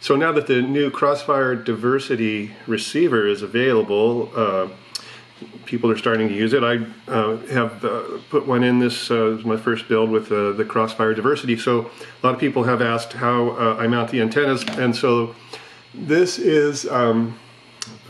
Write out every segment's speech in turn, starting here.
so now that the new Crossfire Diversity receiver is available, uh, people are starting to use it. I uh, have uh, put one in this uh, my first build with uh, the Crossfire Diversity. So a lot of people have asked how uh, I mount the antennas, and so this is, um,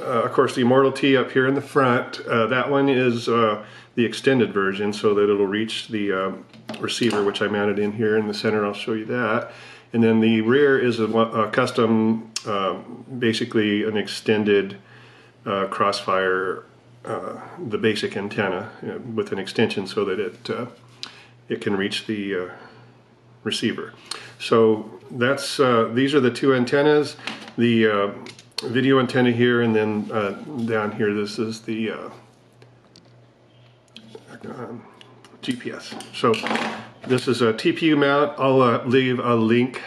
uh, of course, the Immortal T up here in the front. that one is the extended version, so that it'll reach the receiver, which I mounted in here in the center. I'll show you that. And then the rear is a, a custom, basically an extended Crossfire uh, the basic antenna uh, with an extension so that it uh, it can reach the uh, receiver. So that's uh, these are the two antennas, the video antenna here, and then down here this is the um, GPS. So this is a TPU mount. I'll leave a link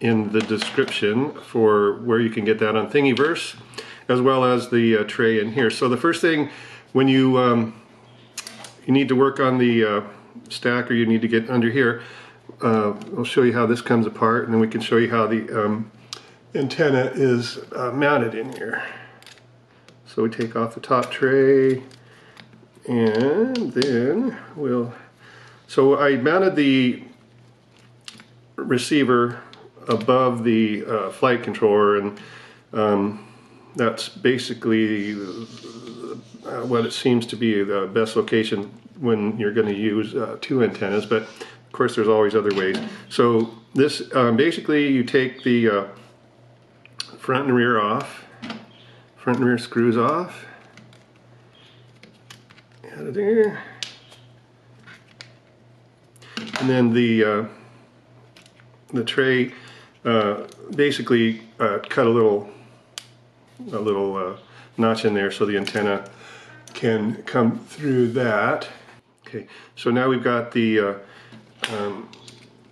in the description for where you can get that on Thingiverse as well as the uh, tray in here. So the first thing when you um, you need to work on the uh, stack or you need to get under here, uh, I'll show you how this comes apart and then we can show you how the um, antenna is uh, mounted in here. So we take off the top tray and then we'll, so I mounted the receiver above the uh, flight controller and um, that's basically uh, what it seems to be the best location when you're going to use uh, two antennas, but of course there's always other ways. So this, um, basically you take the uh, front and rear off, front and rear screws off, out of there, and then the uh, the tray uh, basically uh, cut a little a little uh, notch in there so the antenna can come through that. Okay, so now we've got the uh, um,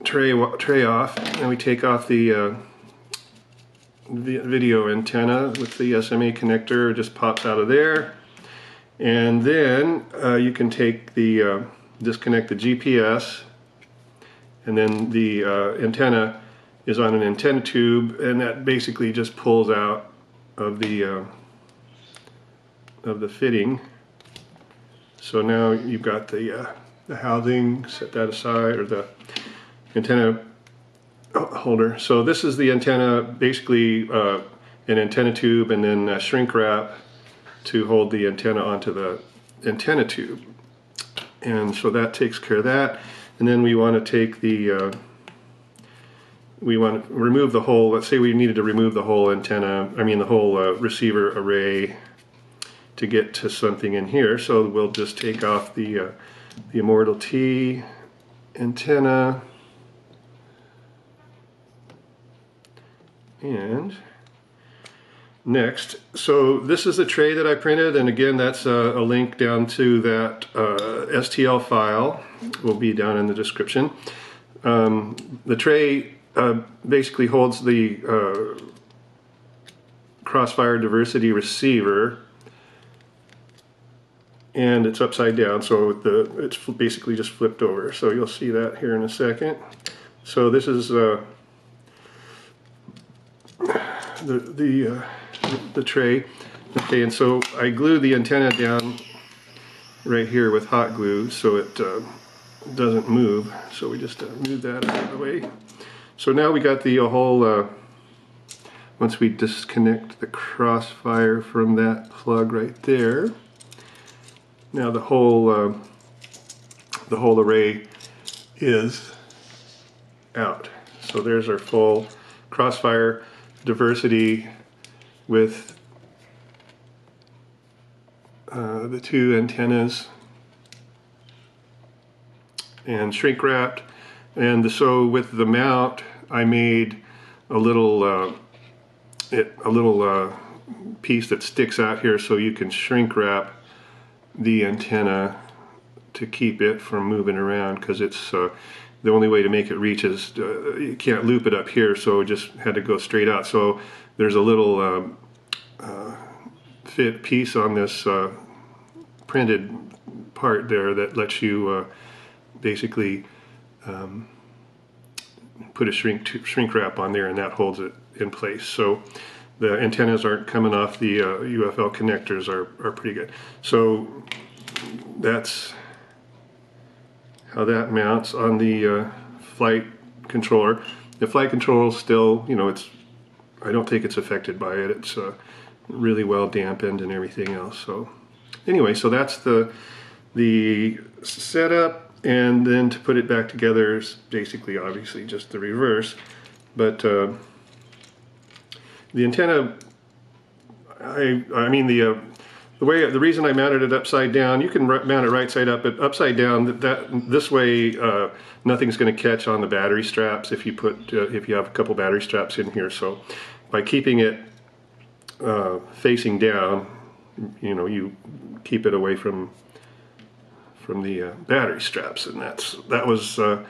tray tray off, and we take off the uh, video antenna with the SMA connector. Just pops out of there, and then uh, you can take the uh, disconnect the GPS, and then the uh, antenna is on an antenna tube, and that basically just pulls out of the uh, of the fitting. So now you've got the uh, the housing, set that aside, or the antenna holder. So this is the antenna, basically uh, an antenna tube and then shrink wrap to hold the antenna onto the antenna tube. And so that takes care of that. And then we want to take the uh, we want to remove the whole, let's say we needed to remove the whole antenna, I mean the whole uh, receiver array to get to something in here. So we'll just take off the, uh, the Immortal T antenna and next. So this is the tray that I printed and again that's a, a link down to that uh, STL file. Will be down in the description. Um, the tray uh, basically holds the uh, Crossfire Diversity receiver and it's upside down so the it's basically just flipped over. So you'll see that here in a second. So this is uh, the the, uh, the tray. Okay and so I glue the antenna down right here with hot glue so it uh, doesn't move. So we just uh, move that out of the way. So now we got the whole, uh, once we disconnect the crossfire from that plug right there, now the whole, uh, the whole array is out. So there's our full crossfire diversity with uh, the two antennas and shrink wrapped. And so with the mount, I made a little uh, it, a little uh, piece that sticks out here so you can shrink wrap the antenna to keep it from moving around because it's uh, the only way to make it reach is uh, you can't loop it up here so it just had to go straight out. So there's a little um, uh, fit piece on this uh, printed part there that lets you basically um, put a shrink shrink wrap on there and that holds it in place. So the antennas aren't coming off the uh, UFL connectors are, are pretty good. So that's how that mounts on the uh, flight controller. The flight control still, you know, it's I don't think it's affected by it. It's uh, really well dampened and everything else. So anyway, so that's the the setup, and then to put it back together is basically, obviously, just the reverse. But uh, the antenna, I I mean the uh, the way the reason I mounted it upside down, you can mount it right side up, but upside down that, that this way uh, nothing's going to catch on the battery straps if you put uh, if you have a couple battery straps in here. So by keeping it uh, facing down, you know, you keep it away from from the uh, battery straps, and that's that was uh,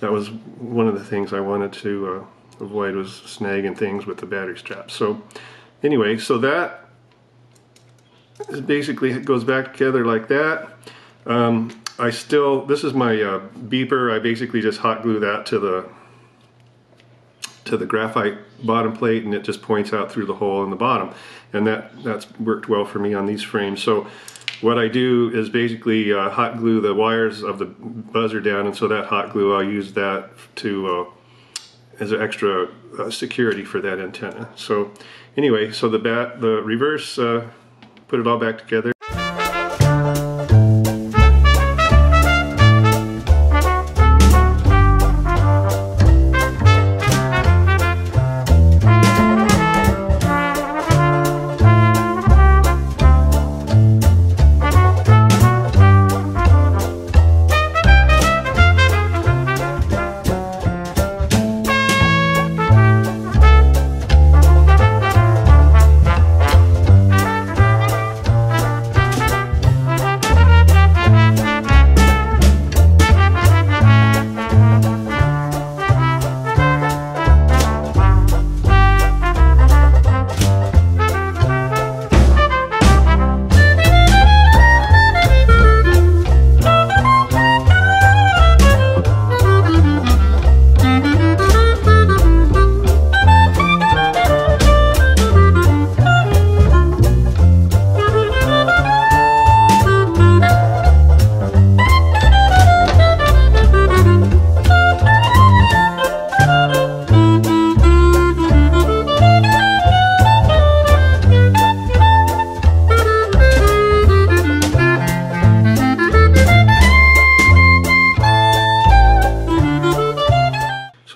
that was one of the things I wanted to uh, avoid was snagging things with the battery straps. So anyway, so that basically it goes back together like that. Um, I still, this is my uh, beeper. I basically just hot glue that to the to the graphite bottom plate and it just points out through the hole in the bottom. And that, that's worked well for me on these frames. So what I do is basically uh, hot glue the wires of the buzzer down and so that hot glue, I'll use that to uh, as an extra uh, security for that antenna. So anyway, so the bat, the reverse uh, put it all back together.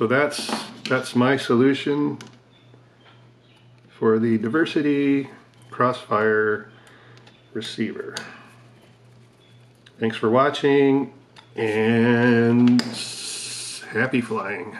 So that's that's my solution for the diversity crossfire receiver. Thanks for watching and happy flying.